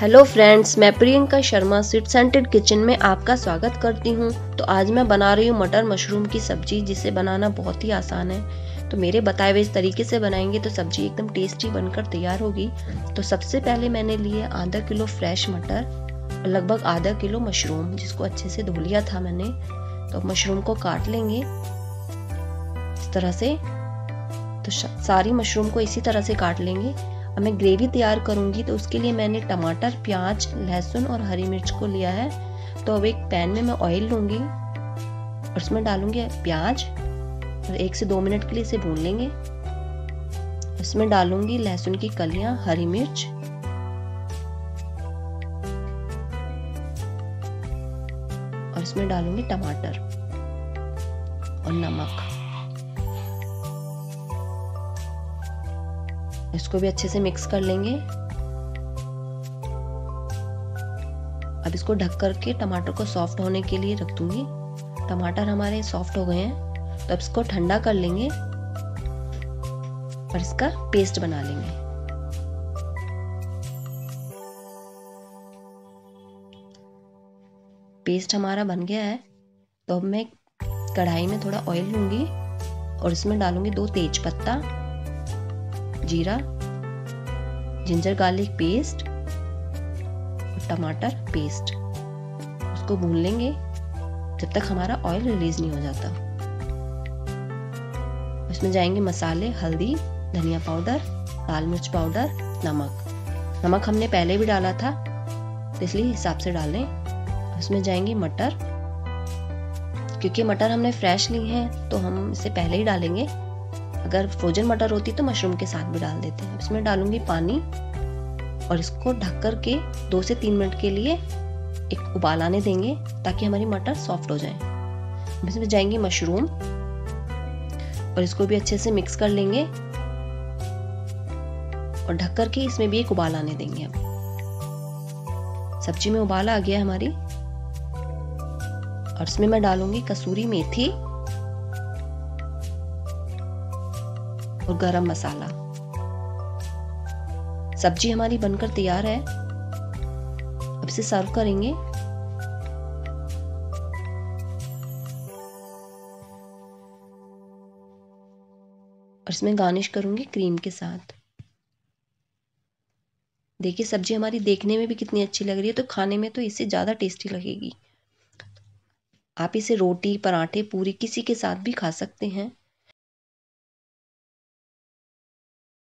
Hello friends, मैं Priyanka Sharma, sweet scented kitchen में आपका स्वागत करती हूँ। तो आज मैं बना रही हूँ मटर मशरूम की सब्ज़ी, जिसे बनाना बहुत ही आसान है। तो मेरे बताए हुए इस तरीके से बनाएँगे तो सब्ज़ी एकदम टेस्टी बनकर तैयार होगी। तो सबसे पहले मैंने लिए आधा किलो फ्रेश मटर, लगभग आधा किलो मशरूम, जिसको अच्छे से धो लिया था मैंने। तो मशरूम को काट लेंगे। इस तरह से तो सारी मशरूम को इसी तरह से काट लेंगे। अब मैं ग्रेवी तैयार करूँगी तो उसके लिए मैंने टमाटर, प्याज, लहसुन और हरी मिर्च को लिया है। तो अब एक पैन में मैं ऑयल लूँगी और उसमें डालूँगी प्याज। और एक से दो मिनट के लिए इसे भून लेंगे। इसमें डालूँगी लहसुन की कलियाँ, हरी मिर्च। और इसमें डालूँगी टमाटर और नमक। इसको भी अच्छे से मिक्स कर लेंगे। अब इसको ढक करके टमाटर को सॉफ्ट होने के लिए रख दूँगी। टमाटर हमारे सॉफ्ट हो गए हैं। तो अब इसको ठंडा कर लेंगे और इसका पेस्ट बना लेंगे। पेस्ट हमारा बन गया है। तो अब मैं कढ़ाई में थोड़ा ऑयल लूँगी और इसमें डालूँगी दो तेज पत्ता जीरा, जिंजर गार्लिक पेस्ट और टमाटर पेस्ट। उसको भून लेंगे जब तक हमारा ऑयल रिलीज़ नहीं हो जाता। इसमें जाएँगे मसाले, हल्दी, धनिया पाउडर, लाल मिर्च पाउडर, नमक। नमक हमने पहले भी डाला था तो इसलिए हिसाब से डालें उसमें जाएँगे मटर। क्योंकि मटर हमने फ्रेश ली हैं तो हम इसे पहले ही डालेंगे। अगर फ्रोजन मटर होती तो मशरूम के साथ भी डाल देते हैं। इसमें डालूँगी पानी और इसको ढक कर के दो से तीन मिनट के लिए एक उबाल आने देंगे ताकि हमारी मटर सॉफ्ट हो जाए। इसमें जाएँगे मशरूम और इसको भी अच्छे से मिक्स कर लेंगे और ढक कर के इसमें भी एक उबाल आने देंगे अब सब्ज़ी में उबाल आ गया हमारी और इसमें मैं डालूँगी कसूरी मेथी। और गरम मसाला। सब्ज़ी हमारी बनकर तैयार है। अब इसे सर्व करेंगे। और इसमें गार्निश करूँगी क्रीम के साथ। देखिए, सब्ज़ी हमारी देखने में भी कितनी अच्छी लग रही है तो खाने में तो इससे ज़्यादा टेस्टी लगेगी। आप इसे रोटी, पराठे पूरी किसी के साथ भी खा सकते हैं।